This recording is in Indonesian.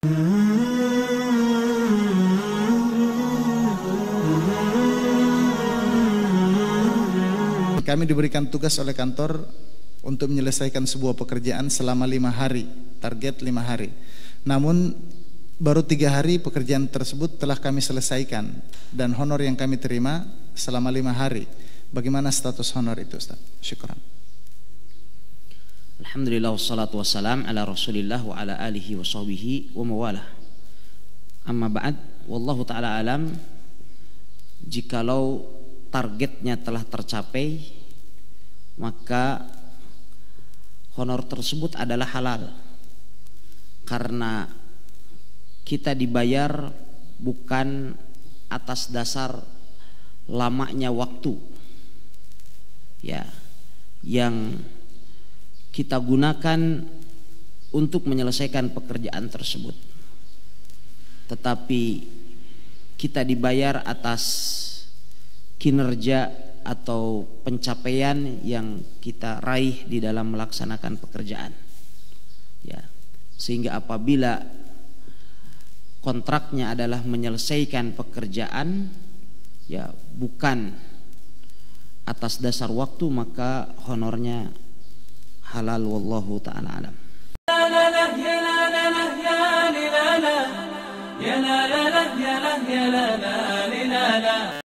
Kami diberikan tugas oleh kantor untuk menyelesaikan sebuah pekerjaan selama lima hari, target lima hari. Namun baru tiga hari pekerjaan tersebut telah kami selesaikan dan honor yang kami terima selama lima hari. Bagaimana status honor itu Ustaz? Syukran. Alhamdulillah wassalatu wassalam ala rasulillah wa ala alihi wa sahbihi wa mawalah. Amma ba'd Wallahu ta'ala alam Jikalau targetnya telah tercapai Maka honor tersebut adalah halal. Karena kita dibayar bukan atas dasar lamanya waktu Ya Yang kita gunakan untuk menyelesaikan pekerjaan tersebut. Tetapi kita dibayar atas kinerja atau pencapaian yang kita raih di dalam melaksanakan pekerjaan. Ya. Sehingga apabila kontraknya adalah menyelesaikan pekerjaan ya bukan atas dasar waktu maka honornya halal wallahu taala alam ya la la ya la la ya la la ya la